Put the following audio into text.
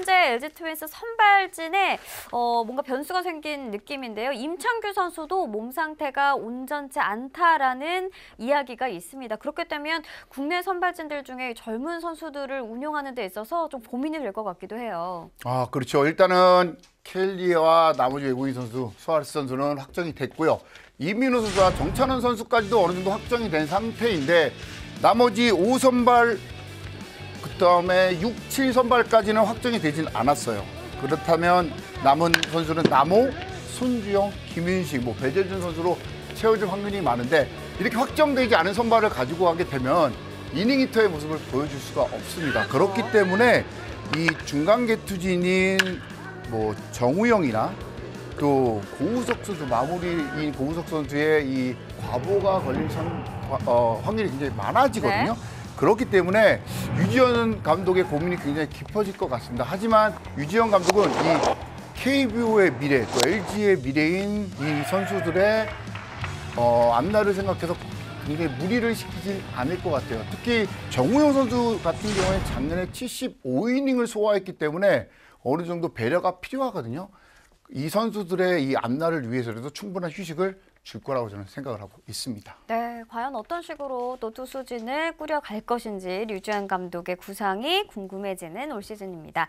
현재 LG 트윈스 선발진에 어, 뭔가 변수가 생긴 느낌인데요. 임창규 선수도 몸 상태가 온전치 않다라는 이야기가 있습니다. 그렇기 때문에 국내 선발진들 중에 젊은 선수들을 운용하는 데 있어서 좀 고민이 될 것 같기도 해요. 아 그렇죠. 일단은 켈리와 나머지 외국인 선수 수아레스 선수는 확정이 됐고요. 이민호 선수와 정찬원 선수까지도 어느 정도 확정이 된 상태인데 나머지 5선발 그다음에 6, 7선발까지는 확정이 되진 않았어요. 그렇다면 남은 선수는 남호, 손주영, 김윤식, 뭐 배재준 선수로 채워질 확률이 많은데 이렇게 확정되지 않은 선발을 가지고 가게 되면 이닝 히터의 모습을 보여줄 수가 없습니다. 그렇기 때문에 이 중간 개투진인 뭐 정우영이나 또 고우석 선수 마무리인 고우석 선수의 이 과보가 걸릴 선, 어, 확률이 굉장히 많아지거든요. 그렇기 때문에 유지현 감독의 고민이 굉장히 깊어질 것 같습니다. 하지만 유지현 감독은 이 KBO의 미래, 또 LG의 미래인 이 선수들의 어, 앞날을 생각해서 굉장히 무리를 시키진 않을 것 같아요. 특히 정우영 선수 같은 경우에 작년에 75이닝을 소화했기 때문에 어느 정도 배려가 필요하거든요. 이 선수들의 이 앞날을 위해서라도 충분한 휴식을 줄 거라고 저는 생각을 하고 있습니다. 네, 과연 어떤 식으로 또 투수진을 꾸려갈 것인지 류주현 감독의 구상이 궁금해지는 올 시즌입니다.